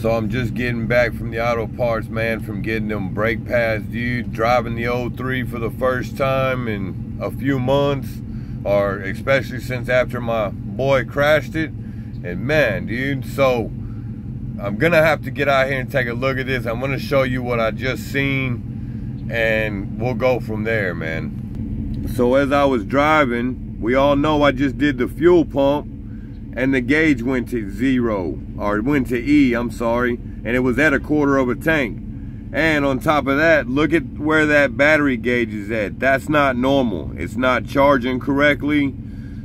So I'm just getting back from the auto parts, man, from getting them brake pads, dude. Driving the 03 for the first time in a few months, or especially since after my boy crashed it. And man, dude, so I'm gonna have to get out here and take a look at this. I'm gonna show you what I just seen, and we'll go from there, man. So as I was driving, we all know I just did the fuel pump and the gauge went to zero or went to E I'm sorry and it was at a quarter of a tank. And on top of that look at where that battery gauge is at. That's not normal. It's not charging correctly.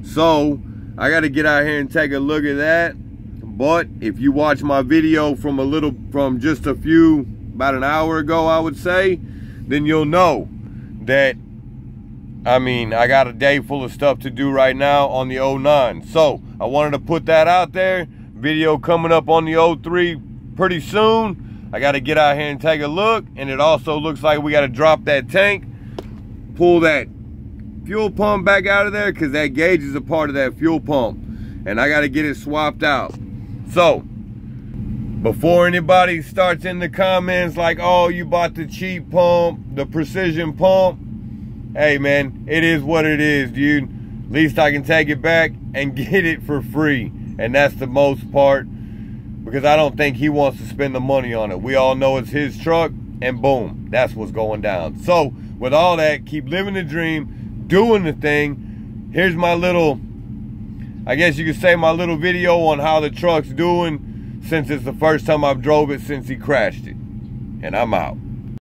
So I got to get out here and take a look at that. But if you watch my video from a little from just a few about an hour ago I would say then you'll know that I mean, I got a day full of stuff to do right now on the 09. So I wanted to put that out there. Video coming up on the 03 pretty soon. I got to get out here and take a look. And it also looks like we got to drop that tank, pull that fuel pump back out of there because that gauge is a part of that fuel pump. And I got to get it swapped out. So before anybody starts in the comments like, oh, you bought the cheap pump, the precision pump, hey man, it is what it is, dude. Least I can take it back and get it for free. And that's the most part because I don't think he wants to spend the money on it. We all know it's his truck and boom, that's what's going down. So with all that, keep living the dream, doing the thing. Here's my little, I guess you could say my little video on how the truck's doing since it's the first time I've drove it since he crashed it. And I'm out.